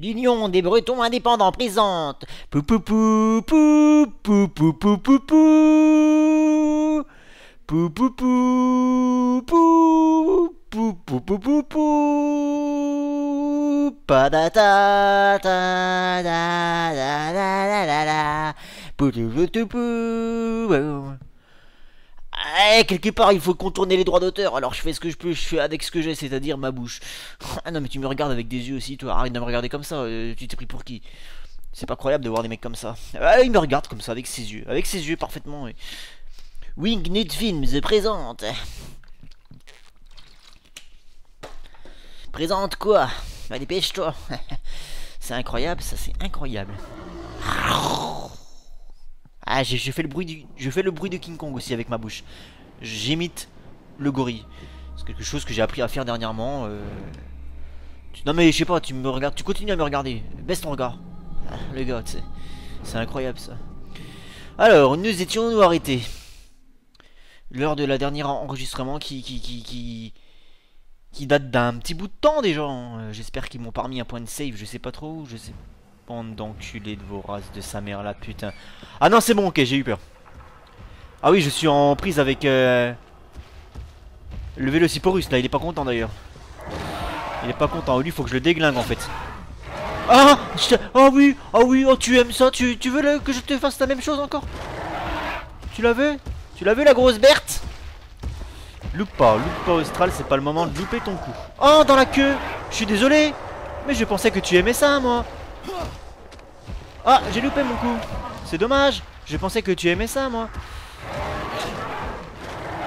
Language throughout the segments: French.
L'Union des Bretons indépendants présente. Pou pou pou pou pou pou pou pou pou. Pou pou pou pou pou pou pou pou pou. Eh, quelque part, il faut contourner les droits d'auteur. Alors je fais ce que je peux, je fais avec ce que j'ai, c'est-à-dire ma bouche. Ah non, mais tu me regardes avec des yeux aussi, toi. Arrête de me regarder comme ça. euh, tu t'es pris pour qui? C'est pas croyable de voir des mecs comme ça. Ah, il me regarde comme ça, avec ses yeux. Avec ses yeux, parfaitement. oui. Wingnud Films présente. Présente quoi? Bah dépêche-toi. c'est incroyable, ça, c'est incroyable. Ah, j'ai je fais le bruit je fais le bruit de King Kong aussi avec ma bouche. J'imite le gorille. C'est quelque chose que j'ai appris à faire dernièrement. euh. Non mais je sais pas, tu me regardes, tu continues à me regarder. Baisse ton regard. Ah, le gars. C'est incroyable ça. Alors, nous étions nous arrêtés. Lors de la dernière enregistrement qui qui date d'un petit bout de temps déjà. hein. J'espère qu'ils m'ont pas remis un point de save, je sais pas trop, je sais. Bande de vos de sa mère là, putain. Ah non, c'est bon, ok, j'ai eu peur. Ah oui, je suis en prise avec euh, le Vélociporus là, il est pas content d'ailleurs. Il est pas content, lui, faut que je le déglingue en fait. Ah Ah oui, ah oui, oh tu aimes ça, tu, veux que je te fasse la même chose encore? Tu l'as vu Tu l'as vu la grosse Berthe? Loupe pas, loupe pas Austral, c'est pas le moment de louper ton coup. Oh, dans la queue Je suis désolé Mais je pensais que tu aimais ça, moi Ah, j'ai loupé mon coup. C'est dommage. Je pensais que tu aimais ça, moi.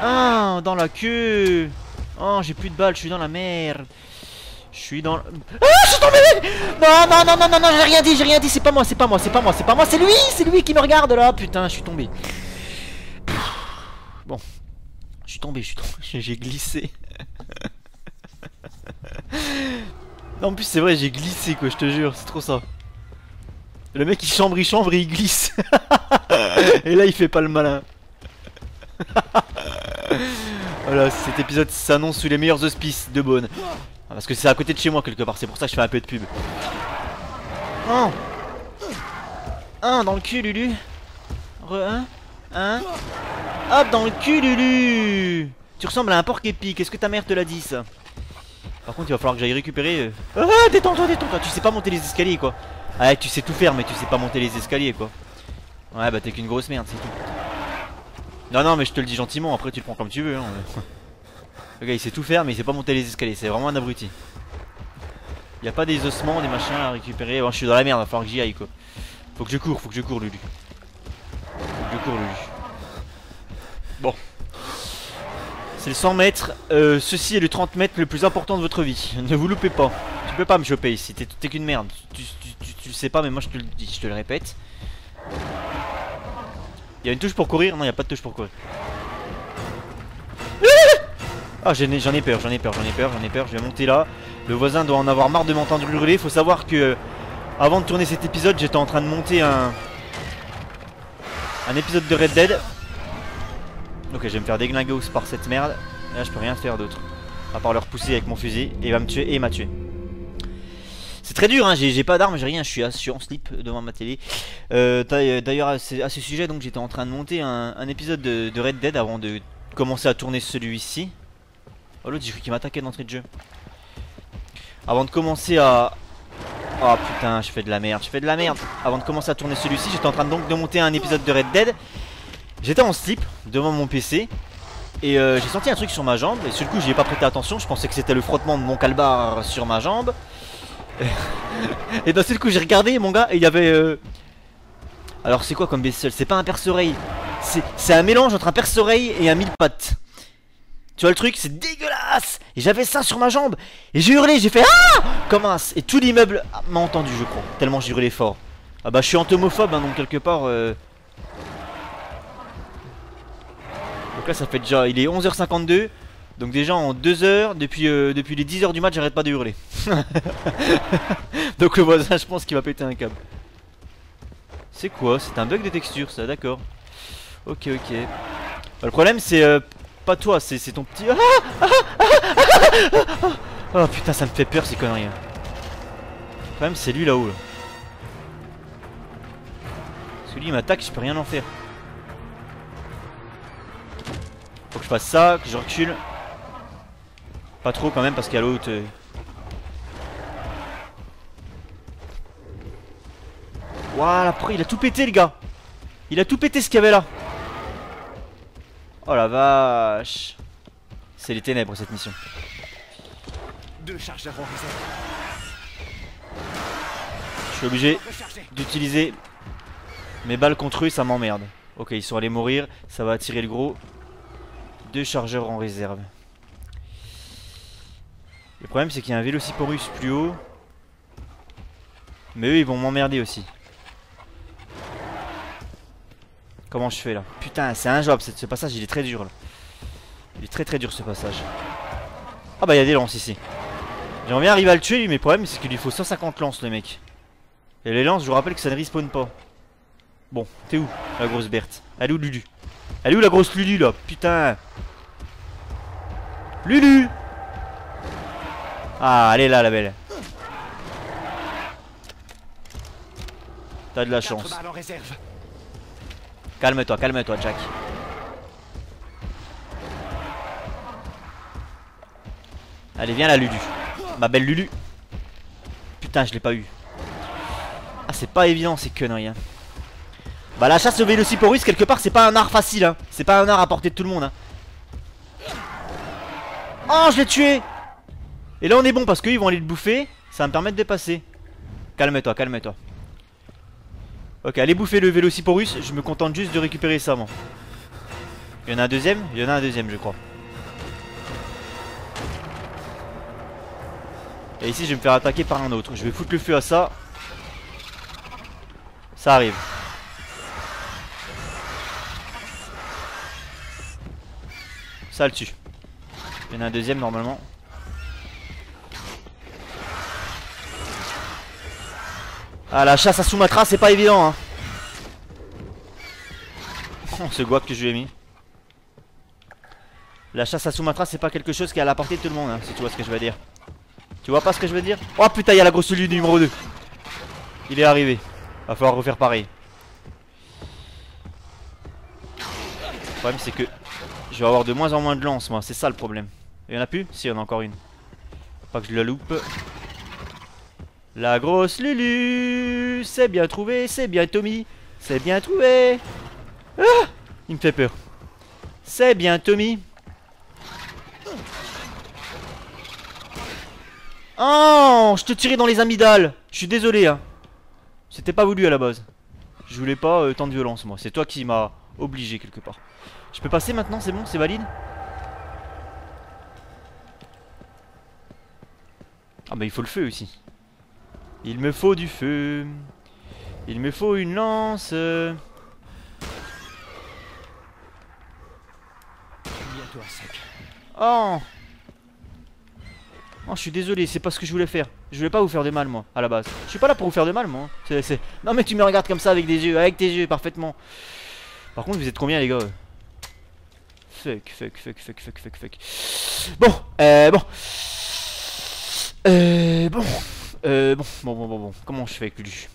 Ah, dans la queue. Oh, j'ai plus de balles, je suis dans la merde. Je suis dans... Ah, je suis tombé! Non, non, non, non, non, non, j'ai rien dit, j'ai rien dit, c'est pas moi, c'est pas moi, c'est pas moi, c'est pas moi, c'est lui C'est lui qui me regarde, là. Putain, je suis tombé. Bon. Je suis tombé, je suis tombé, j'ai glissé. Non, en plus, c'est vrai, j'ai glissé, quoi, je te jure, c'est trop ça. Le mec, il chambre, il chambre et il glisse. et là, il fait pas le malin. voilà, cet épisode s'annonce sous les meilleurs auspices de Beaune. Ah, Parce que c'est à côté de chez moi, quelque part, c'est pour ça que je fais un peu de pub. Un Un dans le cul, Lulu Re, un Un Hop, dans le cul, Lulu Tu ressembles à un porc épic, est-ce que ta mère te l'a dit, ça? Par contre, il va falloir que j'aille récupérer. euh, Ah, détends-toi, détends-toi. Tu sais pas monter les escaliers, quoi. Ah, tu sais tout faire, mais tu sais pas monter les escaliers, quoi. Ouais, bah t'es qu'une grosse merde, c'est tout. Non, non, mais je te le dis gentiment. Après, tu le prends comme tu veux. Hein. Le gars, il sait tout faire, mais il sait pas monter les escaliers. C'est vraiment un abruti. Y a pas des ossements, des machins à récupérer. Bon, je suis dans la merde. Va falloir que j'y aille, quoi. Faut que je cours, faut que je cours, Lulu. Faut que je cours, Lulu. Bon. C'est le 100 mètres. Euh, ceci est le 30 mètres le plus important de votre vie. Ne vous loupez pas. Tu peux pas me choper ici. T'es qu'une merde. Tu le sais pas, mais moi je te le dis. Je te le répète. Il y a une touche pour courir Non, il y a pas de touche pour courir. Ah, j'en ai, peur, j'en ai peur, j'en ai peur, j'en ai peur. Je vais monter là. Le voisin doit en avoir marre de m'entendre hurler. Faut savoir que avant de tourner cet épisode, j'étais en train de monter un un épisode de Red Dead. Ok, je vais me faire déglinguer par cette merde. Là, je peux rien faire d'autre. À part le repousser avec mon fusil. Et il va me tuer et il m'a tué. C'est très dur, hein. j'ai pas d'armes, j'ai rien. Je suis, assis en slip devant ma télé. Euh, t'as- D'ailleurs, à, ce- à sujet, donc j'étais en train de monter un, épisode de, de Red Dead avant de commencer à tourner celui-ci. Oh, l'autre, j'ai cru qu'il m'attaquait d'entrée de jeu. Avant de commencer à. Oh putain, je fais de la merde, je fais de la merde. Avant de commencer à tourner celui-ci, j'étais en train donc de monter un épisode de Red Dead. J'étais en slip devant mon PC et euh, j'ai senti un truc sur ma jambe et sur le coup j'y ai pas prêté attention, je pensais que c'était le frottement de mon calbar sur ma jambe. Et d'un seul coup j'ai regardé mon gars et il y avait... euh, Alors c'est quoi comme bestiole C'est pas un perce-oreille, c'est un mélange entre un perce-oreille et un mille pattes. Tu vois le truc? C'est dégueulasse! Et j'avais ça sur ma jambe. Et j'ai hurlé, j'ai fait Ah! Comme un... Et tout l'immeuble m'a entendu je crois, tellement j'ai hurlé fort. Ah bah je suis entomophobe hein, donc quelque part... euh, Donc là ça fait déjà, il est 11h52 Donc déjà en 2 heures, depuis, euh, les 10h du match j'arrête pas de hurler Donc le voisin je pense qu'il va péter un câble C'est quoi? C'est un bug de texture ça d'accord Ok ok Bah, Le problème c'est euh, pas toi c'est ton petit... Ah Ah Ah Oh putain ça me fait peur ces conneries hein. problème c'est lui là-haut. Là. Parce que lui il m'attaque, je peux rien en faire. Faut que je fasse ça, que je recule. Pas trop quand même parce qu'il y a l'autre. Euh. Voilà, il a tout pété le gars Il a tout pété ce qu'il y avait là Oh la vache C'est les ténèbres cette mission. Deux chargeurs en Je suis obligé d'utiliser mes balles contre eux, ça m'emmerde. Ok, ils sont allés mourir, ça va attirer le gros. Deux chargeurs en réserve. Le problème c'est qu'il y a un Vélociporus plus haut. Mais eux ils vont m'emmerder aussi. Comment je fais là Putain c'est un job ce passage il est très dur là. Il est très très dur ce passage. Ah bah il y a des lances ici. J'aimerais bien arriver à le tuer lui mais le problème c'est qu'il lui faut 150 lances le mec. Et les lances je vous rappelle que ça ne respawn pas. Bon, t'es où la grosse Berthe? Elle est où Lulu? Elle est où la grosse Lulu là? Putain Lulu ah, elle est là, la belle. T'as de la chance. Calme-toi, calme-toi, Jack. Allez, viens là, Lulu. Ma belle Lulu. Putain, je l'ai pas eu. Ah, c'est pas évident ces conneries. Hein. Bah, la chasse au Vélociporus, quelque part, c'est pas un art facile. Hein. C'est pas un art à portée de tout le monde. Hein. Oh, je l'ai tué et là on est bon parce qu'ils vont aller le bouffer. Ça va me permettre de passer. Calme-toi, calme-toi. Ok, allez bouffer le Vélociporus. Je me contente juste de récupérer ça, moi. Il y en a un deuxième? Il y en a un deuxième, je crois. Et ici, je vais me faire attaquer par un autre. Je vais foutre le feu à ça. Ça arrive. Ça le tue. Il y en a un deuxième normalement. Ah la chasse à Sumatra c'est pas évident hein. Oh ce guap que je lui ai mis La chasse à Sumatra c'est pas quelque chose qui est à la portée de tout le monde hein, si tu vois ce que je veux dire. Tu vois pas ce que je veux dire? Oh putain il y a la grosse lune numéro 2 Il est arrivé. Va falloir refaire pareil. Le problème c'est que Je vais avoir de moins en moins de lances moi. C'est ça le problème. Il y en a plus? Si il y en a encore une. Pas que je la loupe la grosse Lulu C'est bien trouvé, c'est bien Tommy C'est bien trouvé. Ah Il me fait peur. C'est bien Tommy. Oh Je te tirais dans les amygdales. Je suis désolé hein. C'était pas voulu à la base. Je voulais pas euh, tant de violence moi. C'est toi qui m'as obligé quelque part. Je peux passer maintenant c'est bon c'est valide? Ah bah il faut le feu aussi il me faut du feu. Il me faut une lance. Oh Oh, je suis désolé, c'est pas ce que je voulais faire. Je voulais pas vous faire de mal, moi, à la base. Je suis pas là pour vous faire de mal, moi. Non, mais tu me regardes comme ça avec des yeux, avec tes yeux, parfaitement. Par contre, vous êtes combien, les gars Fuck, fuck, fuck, fuck, fuck, fuck, fuck. Bon, euh, bon. Euh, bon. Euh, bon, bon, bon, bon, bon. Comment je fais avec lui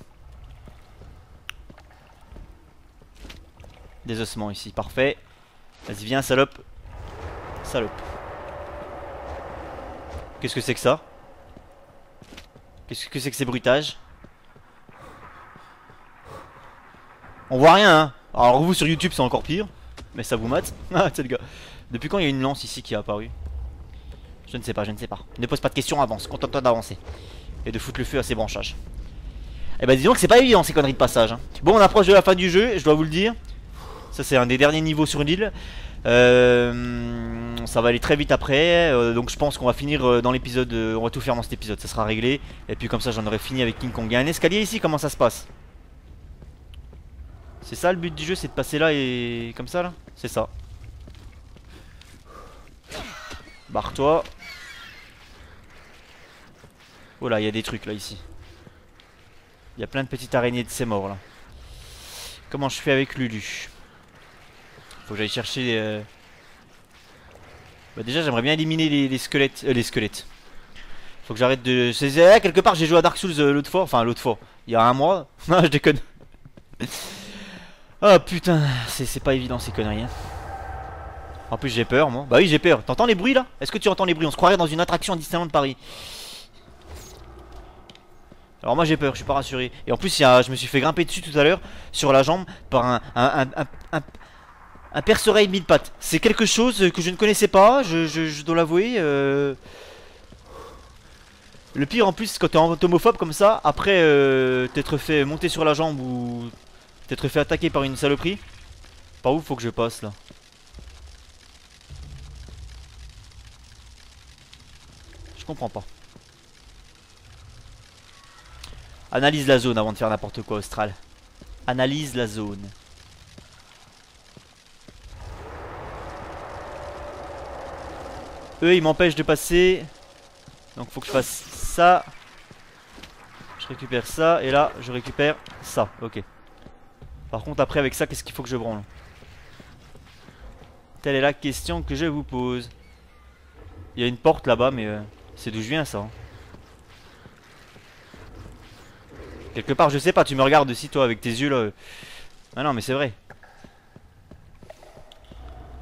Des ossements ici, parfait. Vas-y, viens, salope. Salope. Qu'est-ce que c'est que ça? Qu'est-ce que c'est que ces bruitages? On voit rien, hein Alors vous sur YouTube c'est encore pire. Mais ça vous mate. Ah, le gars. Depuis quand il y a une lance ici qui est apparue? Je ne sais pas, je ne sais pas. Ne pose pas de questions, avance. Contente-toi d'avancer et de foutre le feu à ses branchages. Et eh bah ben, disons que c'est pas évident ces conneries de passage. Hein. Bon on approche de la fin du jeu, je dois vous le dire. Ça c'est un des derniers niveaux sur l'île. Euh, ça va aller très vite après, euh, donc je pense qu'on va finir euh, dans l'épisode, on va tout faire dans cet épisode, ça sera réglé. Et puis comme ça j'en aurai fini avec King Kong. Il y a un escalier ici, comment ça se passe? C'est ça le but du jeu, c'est de passer là et comme ça là? C'est ça. Barre-toi. Oh là, il y a des trucs là ici. Il y a plein de petites araignées de ces morts là. Comment je fais avec Lulu? Faut que j'aille chercher les... Euh, bah déjà j'aimerais bien éliminer les, squelettes. Euh, les squelettes. Faut que j'arrête de... Eh, quelque part j'ai joué à Dark Souls euh, l'autre fois, enfin l'autre fois, il y a un mois. Non, je déconne. Oh putain, c'est pas évident ces conneries. Hein. En plus j'ai peur moi. Bah oui j'ai peur. T'entends les bruits là? Est-ce que tu entends les bruits? On se croirait dans une attraction à de Paris. Alors moi j'ai peur, je suis pas rassuré. Et en plus je me suis fait grimper dessus tout à l'heure sur la jambe par un, un perce-oreille mille pattes. C'est quelque chose que je ne connaissais pas, je, dois l'avouer. Euh. Le pire en plus quand t'es homophobe comme ça, après euh, t'être fait monter sur la jambe ou T'être fait attaquer par une saloperie Par où faut que je passe là Je comprends pas. Analyse la zone avant de faire n'importe quoi, Austral. Analyse la zone. Eux, ils m'empêchent de passer. Donc, faut que je fasse ça. Je récupère ça. Et là, je récupère ça. Ok. Par contre, après, avec ça, qu'est-ce qu'il faut que je branle? Telle est la question que je vous pose. Il y a une porte là-bas, mais euh, c'est d'où je viens, ça. Hein. Quelque part, je sais pas, tu me regardes aussi, toi, avec tes yeux, là. Ah non, mais c'est vrai.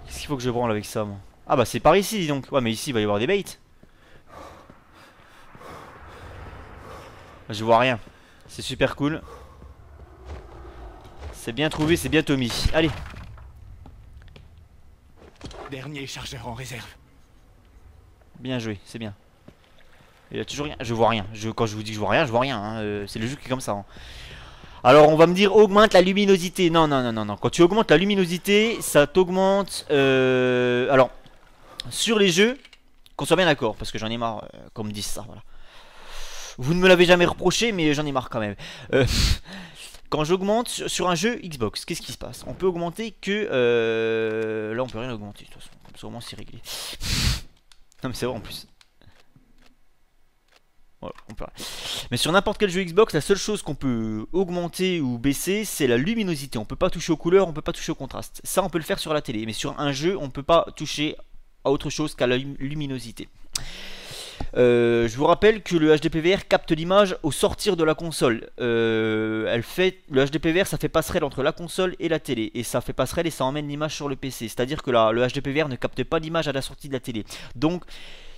Qu'est-ce qu'il faut que je branle avec ça, moi? Ah bah, c'est par ici, donc. Ouais, mais ici, il va y avoir des baits. Je vois rien. C'est super cool. C'est bien trouvé, c'est bien Tommy. Allez. Dernier chargeur en réserve. Bien joué, c'est bien. Il y a toujours rien. Je vois rien. Je, quand je vous dis que je vois rien, je vois rien. Hein. Euh, c'est le jeu qui est comme ça. Hein. Alors on va me dire augmente la luminosité. Non, non, non, non, non. Quand tu augmentes la luminosité, ça t'augmente. Euh, alors, sur les jeux, qu'on soit bien d'accord, parce que j'en ai marre euh, qu'on me dise ça. Voilà. Vous ne me l'avez jamais reproché, mais j'en ai marre quand même. Euh, Quand j'augmente sur un jeu Xbox, qu'est-ce qui se passe? On peut augmenter que... Là, on peut rien augmenter, de toute façon. Comme ça, au moins, c'est réglé. non, mais c'est vrai, en plus. Mais sur n'importe quel jeu Xbox, la seule chose qu'on peut augmenter ou baisser, c'est la luminosité. On peut pas toucher aux couleurs, on peut pas toucher au contraste. Ça, on peut le faire sur la télé. Mais sur un jeu, on peut pas toucher à autre chose qu'à la luminosité. Euh, je vous rappelle que le HDPVR capte l'image au sortir de la console. Euh, elle fait, le HDPVR ça fait passerelle entre la console et la télé. Et ça fait passerelle et ça emmène l'image sur le PC. C'est-à-dire que le HDPVR ne capte pas l'image à la sortie de la télé. Donc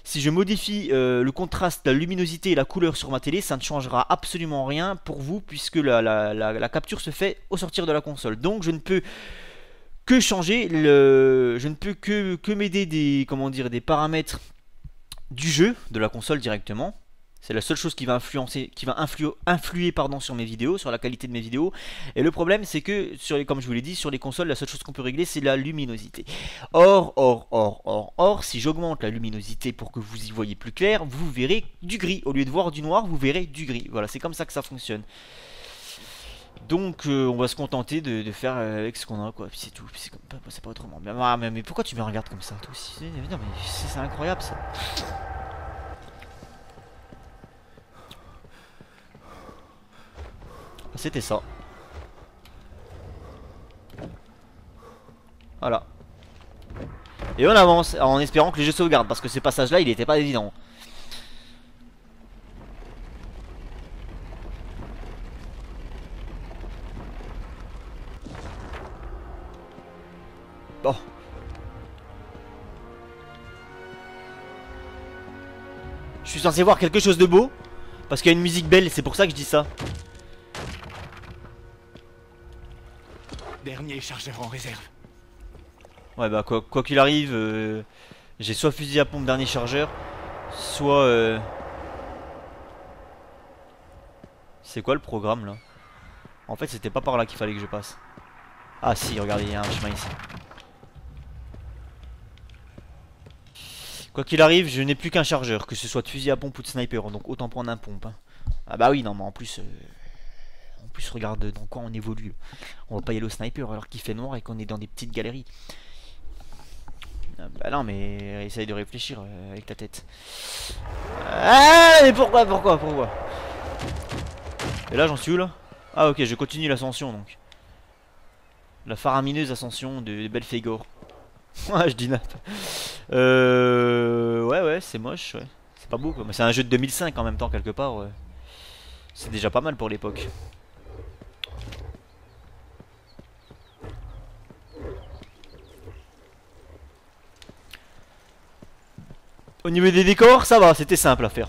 si je modifie euh, le contraste, la luminosité et la couleur sur ma télé, ça ne changera absolument rien pour vous puisque la, capture se fait au sortir de la console. Donc je ne peux que changer je ne peux que, m'aider des, comment des paramètres du jeu, de la console directement. C'est la seule chose qui va influencer, qui va influer, pardon, sur mes vidéos, sur la qualité de mes vidéos. Et le problème, c'est que, comme je vous l'ai dit, sur les consoles, la seule chose qu'on peut régler, c'est la luminosité. Or, or, or, or, or, si j'augmente la luminosité pour que vous y voyez plus clair, vous verrez du gris. Au lieu de voir du noir, vous verrez du gris. Voilà, c'est comme ça que ça fonctionne. Donc euh, on va se contenter de, faire avec ce qu'on a quoi, puis c'est tout, c'est pas, autrement. Ah, mais, mais, pourquoi tu me regardes comme ça toi aussi? Non mais c'est incroyable ça. C'était ça. Voilà. Et on avance en espérant que les jeux sauvegardent parce que ce passage là il était pas évident. Bon. Je suis censé voir quelque chose de beau Parce qu'il y a une musique belle, c'est pour ça que je dis ça. Chargeur en réserve. Ouais bah quoi qu'il arrive, euh, j'ai soit fusil à pompe dernier chargeur, soit... Euh, c'est quoi le programme là? En fait c'était pas par là qu'il fallait que je passe. Ah si, regardez, il y a un chemin ici. Quoi qu'il arrive, je n'ai plus qu'un chargeur, que ce soit de fusil à pompe ou de sniper, donc autant prendre un pompe. Hein. Ah bah oui, non, mais en plus, euh, en plus, regarde dans quoi on évolue. On va pas y aller au sniper alors qu'il fait noir et qu'on est dans des petites galeries. Ah bah non, mais essaye de réfléchir euh, avec ta tête. Ah, mais pourquoi, pourquoi, pourquoi? Et là, j'en suis où là? Ah ok, je continue l'ascension donc. La faramineuse ascension de Belfegor. Ouais, je dis nappe. Euh... Ouais, ouais, c'est moche, ouais. C'est pas beau quoi. Mais c'est un jeu de 2005 en même temps, quelque part. C'est déjà pas mal pour l'époque. Au niveau des décors, ça va, c'était simple à faire.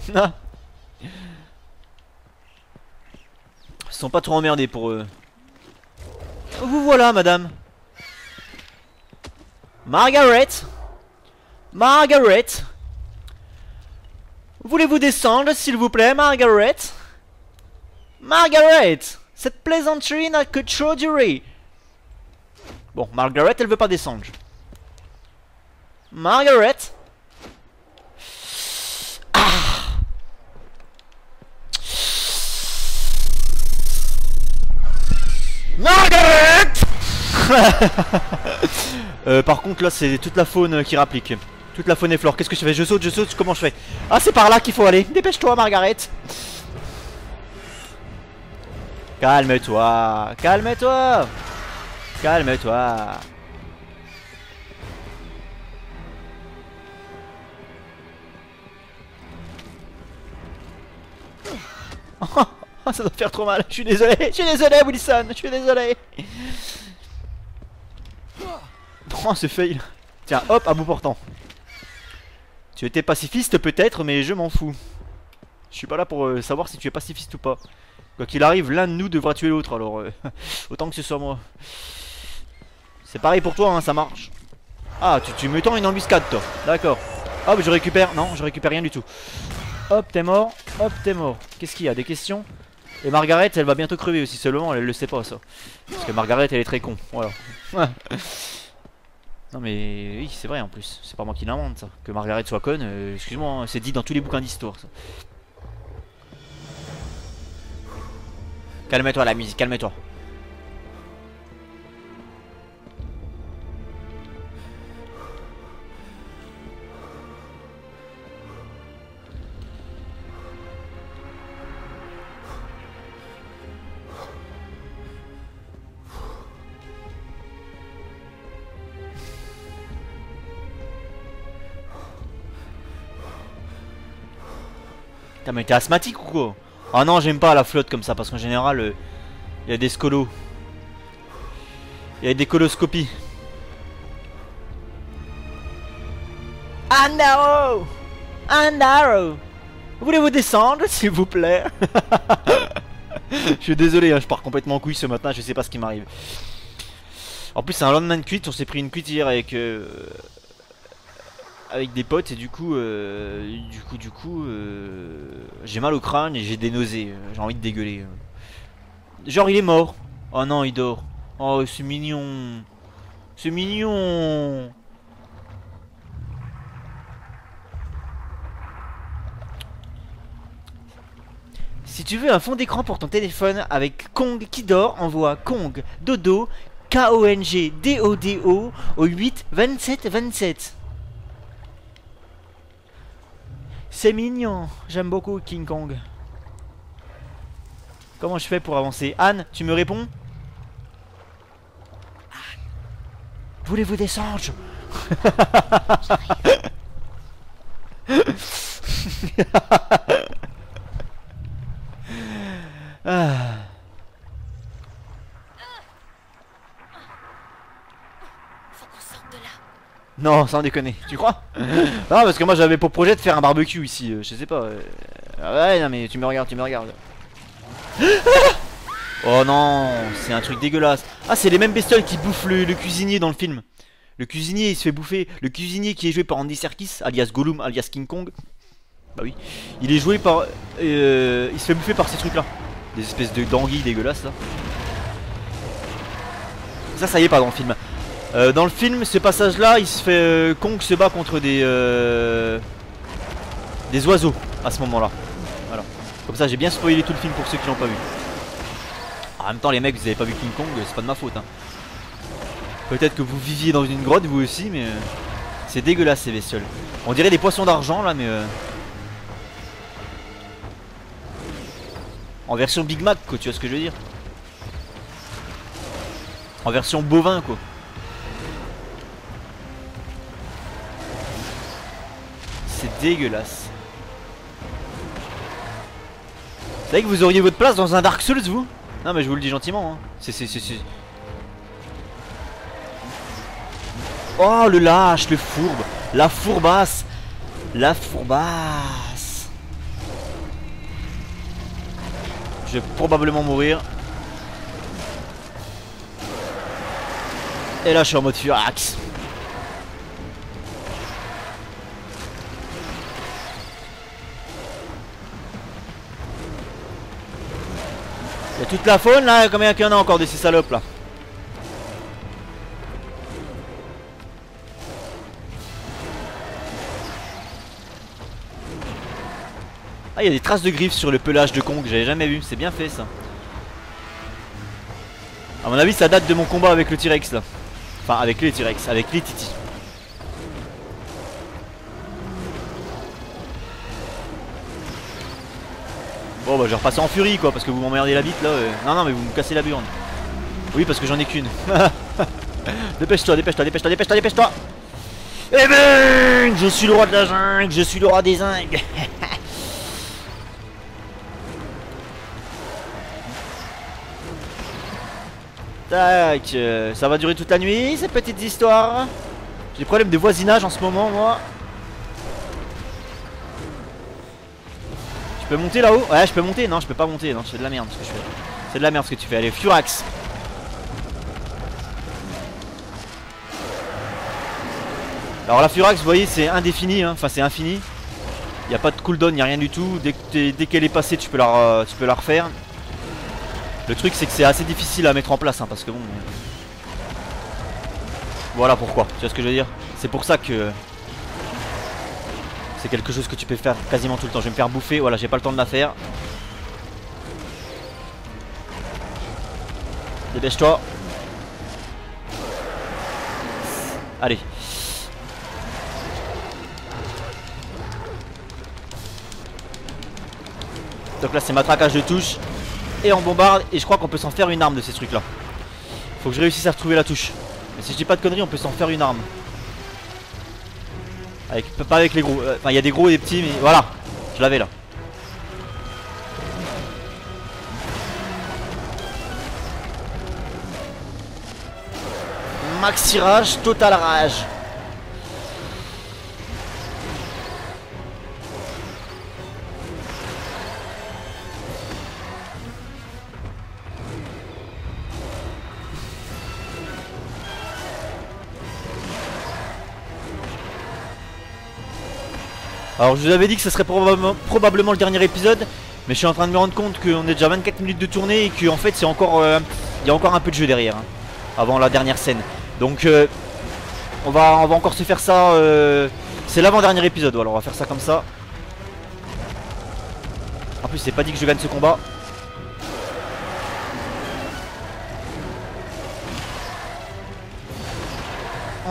Ils sont pas trop emmerdés pour eux. Vous voilà, madame. Margaret Margaret Voulez-vous descendre, s'il vous plaît, Margaret? Margaret Cette plaisanterie n'a que trop duré. Bon, Margaret, elle veut pas descendre. Margaret Margaret euh, Par contre là c'est toute la faune qui rapplique. Toute la faune et flore Qu'est-ce que je fais? Je saute, je saute, comment je fais? Ah c'est par là qu'il faut aller. Dépêche-toi Margaret. Calme-toi. Calme-toi. Calme-toi. Oh, ça doit faire trop mal. Je suis désolé. Je suis désolé, Wilson. Je suis désolé. Oh, c'est fail. Tiens, hop, à bout portant. Tu étais pacifiste peut-être, mais je m'en fous. Je suis pas là pour euh, savoir si tu es pacifiste ou pas. Quoi qu'il arrive, l'un de nous devra tuer l'autre, alors euh, autant que ce soit moi. C'est pareil pour toi, hein, ça marche. Ah, tu, tu me tends une embuscade, toi. D'accord. Hop, je récupère. Non, je récupère rien du tout. Hop, t'es mort. Hop, t'es mort. Qu'est-ce qu'il y a? Des questions? Et Margaret, elle va bientôt crever aussi, seulement elle le sait pas, ça. Parce que Margaret, elle est très con. Voilà. non, mais oui, c'est vrai en plus. C'est pas moi qui l'invente, ça. Que Margaret soit conne, euh, excuse-moi, hein, c'est dit dans tous les bouquins d'histoire, ça. Calme-toi, la musique, calme-toi. Putain, mais t'es asthmatique ou quoi Ah non, j'aime pas la flotte comme ça parce qu'en général, il y a des scolos. Il y a des coloscopies. Un arrow Un arrow Voulez-vous descendre, s'il vous plaît? Je suis désolé, hein, je pars complètement en couille ce matin, je sais pas ce qui m'arrive. En plus, c'est un lendemain de cuite, on s'est pris une cuite hier avec... euh, avec des potes et du coup, euh, du coup, du coup, euh, j'ai mal au crâne et j'ai des nausées. euh, J'ai envie de dégueuler. Genre il est mort. Oh non, il dort. Oh, c'est mignon. C'est mignon. Si tu veux un fond d'écran pour ton téléphone avec Kong qui dort, envoie Kong Dodo K-O-N-G D-O-D-O au 8 27 27. C'est mignon, j'aime beaucoup King Kong. Comment je fais pour avancer? Anne, tu me réponds? Voulez-vous descendre Ah. Faut qu'on sorte de là. Non, sans déconner, tu crois? Non, parce que moi j'avais pour projet de faire un barbecue ici, euh, je sais pas. euh, ah Ouais, non mais tu me regardes, tu me regardes. Oh non, c'est un truc dégueulasse. Ah, c'est les mêmes bestioles qui bouffent le, le cuisinier dans le film. Le cuisinier il se fait bouffer. Le cuisinier qui est joué par Andy Serkis, alias Gollum, alias King Kong. Bah oui. Il est joué par. euh, il se fait bouffer par ces trucs là. Des espèces de d'anguilles dégueulasses là. Ça, ça y est pas dans le film. Euh, dans le film, ce passage-là, il se fait euh, Kong se bat contre des euh, des oiseaux à ce moment-là. Voilà. Comme ça, j'ai bien spoilé tout le film pour ceux qui l'ont pas vu. En même temps, les mecs, vous avez pas vu King Kong, c'est pas de ma faute. Hein. Peut-être que vous viviez dans une grotte, vous aussi, mais euh, c'est dégueulasse ces bestioles. On dirait des poissons d'argent là, mais euh, en version Big Mac, quoi. Tu vois ce que je veux dire? En version bovin, quoi. C'est dégueulasse. Vous savez que vous auriez votre place dans un Dark Souls, vous? Non, mais je vous le dis gentiment. Hein. C'est, c'est, c'est, Oh, le lâche, le fourbe. La fourbasse. La fourbasse. Je vais probablement mourir. Et là, je suis en mode furax. Toute la faune là, combien qu'il y en a encore de ces salopes là? Ah, il y a des traces de griffes sur le pelage de Kong, j'avais jamais vu, c'est bien fait ça. A mon avis, ça date de mon combat avec le T-Rex là. Enfin, avec les T-Rex, avec les Titi. Bon, bah, je vais repasser en furie quoi, parce que vous m'emmerdez la bite là. Non, non, mais vous me cassez la burne. Oui, parce que j'en ai qu'une. dépêche-toi, dépêche-toi, dépêche-toi, dépêche-toi, dépêche-toi. Eh ben, je suis le roi de la jungle, je suis le roi des zingues. Tac, euh, ça va durer toute la nuit, ces petites histoires. J'ai des problèmes de voisinage en ce moment, moi. Peux monter là-haut Ouais, je peux monter Non, je peux pas monter. Non, c'est de la merde ce que je fais. C'est de la merde ce que tu fais. Allez, Furax. Alors la Furax, vous voyez, c'est indéfini. hein. Enfin, c'est infini. Il a pas de cooldown, il a rien du tout. Dès, qu'elle est passée, tu peux, la, tu peux la refaire. Le truc, c'est que c'est assez difficile à mettre en place. hein, parce que bon. Voilà pourquoi. Tu vois ce que je veux dire? C'est pour ça que. C'est quelque chose que tu peux faire quasiment tout le temps. Je vais me faire bouffer. Voilà, j'ai pas le temps de la faire. Dépêche-toi. Allez. Donc là c'est matraquage de touche Et on bombarde et je crois qu'on peut s'en faire une arme de ces trucs là Faut que je réussisse à retrouver la touche Mais si je dis pas de conneries on peut s'en faire une arme avec, Pas avec les gros, Euh, enfin il y a des gros et des petits mais voilà. Je l'avais là. Maxi rage, total rage Alors je vous avais dit que ce serait probablement, le dernier épisode Mais je suis en train de me rendre compte qu'on est déjà 24 minutes de tournée Et qu'en fait c'est encore euh, Il y a encore un peu de jeu derrière hein, Avant la dernière scène. Donc euh, on, va, encore se faire ça euh, C'est l'avant-dernier épisode Alors on va faire ça comme ça. En plus c'est pas dit que je gagne ce combat.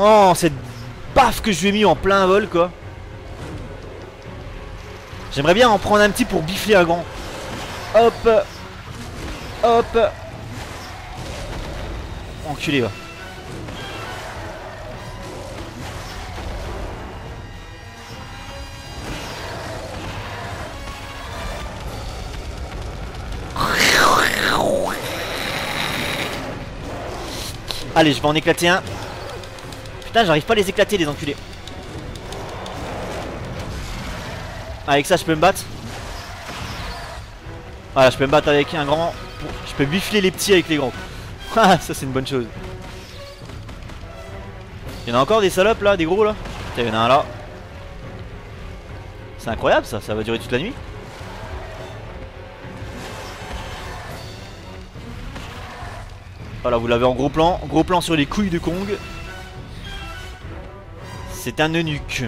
Oh cette baffe que je lui ai mis en plein vol quoi J'aimerais bien en prendre un petit pour bifler un grand. Hop Hop Enculé va. Allez, je vais en éclater un. Putain, j'arrive pas à les éclater, les enculés. Avec ça, je peux me battre. Voilà, je peux me battre avec un grand. Je peux bifler les petits avec les grands. Ah, ça, c'est une bonne chose. Il y en a encore des salopes là, des gros là? Il y en a un là. C'est incroyable ça, ça va durer toute la nuit. Voilà, vous l'avez en gros plan. Gros plan sur les couilles de Kong. C'est un eunuque.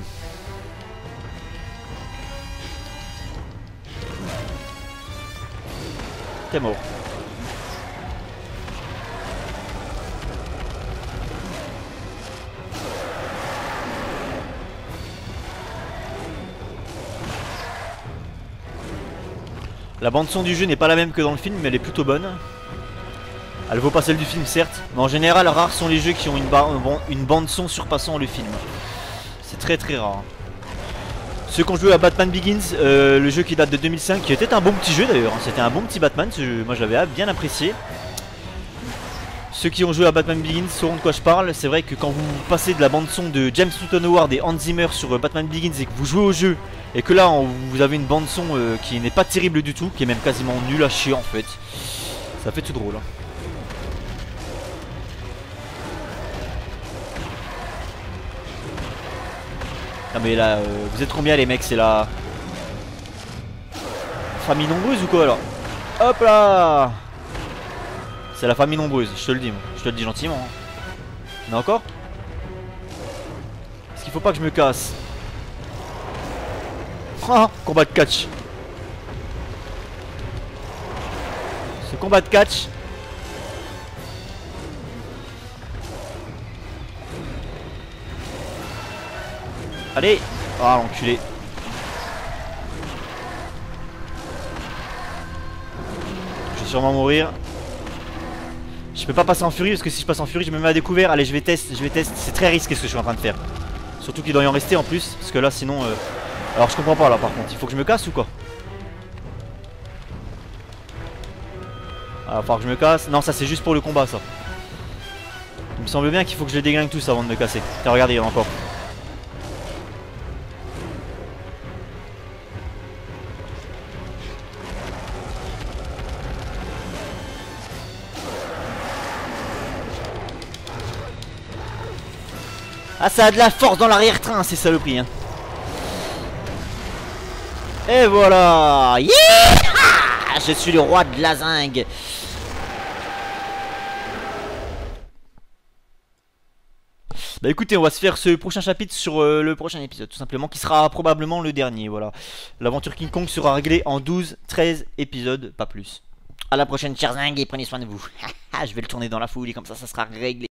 La bande son du jeu n'est pas la même que dans le film, mais elle est plutôt bonne. Elle vaut pas celle du film, certes, mais en général, rares sont les jeux qui ont une bande son surpassant le film. C'est très très rare. Ceux qui ont joué à Batman Begins, euh, le jeu qui date de 2005, qui était un bon petit jeu d'ailleurs, hein. c'était un bon petit Batman, ce jeu, moi j'avais bien apprécié. Ceux qui ont joué à Batman Begins sauront de quoi je parle, c'est vrai que quand vous passez de la bande son de James Newton Howard et Hans Zimmer sur euh, Batman Begins et que vous jouez au jeu, et que là vous avez une bande son euh, qui n'est pas terrible du tout, qui est même quasiment nulle à chier en fait, ça fait tout drôle. hein. Non mais là, euh, vous êtes combien les mecs C'est la famille nombreuse ou quoi là Hop là C'est la famille nombreuse, je te le dis, je te le dis gentiment. hein. En a encore Est-ce qu'il faut pas que je me casse Ah, combat de catch. Ce combat de catch. Allez Ah l'enculé Je vais sûrement mourir. Je peux pas passer en furie parce que si je passe en furie je me mets à découvert. Allez je vais tester, je vais tester. C'est très risqué ce que je suis en train de faire. Surtout qu'il doit y en rester en plus. Parce que là sinon... euh, Alors je comprends pas là par contre. Il faut que je me casse ou quoi? Ah, va falloir que je me casse. Non, ça c'est juste pour le combat ça. Il me semble bien qu'il faut que je les déglingue tous avant de me casser. Tiens, regardez, il y en a encore. Ah, ça a de la force dans l'arrière-train, le prix. Hein. Et voilà Je suis le roi de la zingue Bah écoutez, on va se faire ce prochain chapitre sur euh, le prochain épisode, tout simplement, qui sera probablement le dernier, voilà. L'aventure King Kong sera réglée en 12, 13 épisodes, pas plus. À la prochaine, chers zingues, et prenez soin de vous. Je vais le tourner dans la foule, et comme ça, ça sera réglé.